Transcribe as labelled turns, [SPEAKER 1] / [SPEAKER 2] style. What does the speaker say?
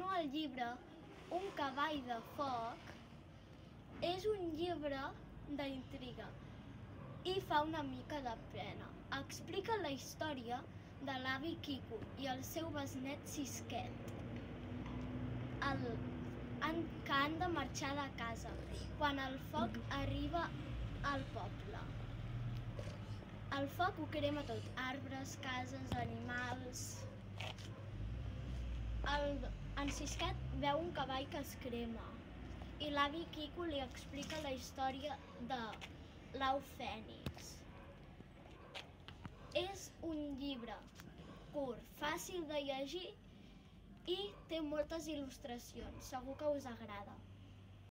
[SPEAKER 1] recomano el llibre Un cavall de foc. És un llibre d'intriga i fa una mica de pena. Explica la història de l'avi Quico i el seu besnet Sisquet, el, han, que han de marxar de casa quan el foc arriba al poble. El foc ho crema tot, arbres, cases, animals... El, en Sisquet veu un cavall que es crema i l'avi Quico li explica la història de l'au fènix. És un llibre curt, fàcil de llegir i té moltes il·lustracions. Segur que us agrada.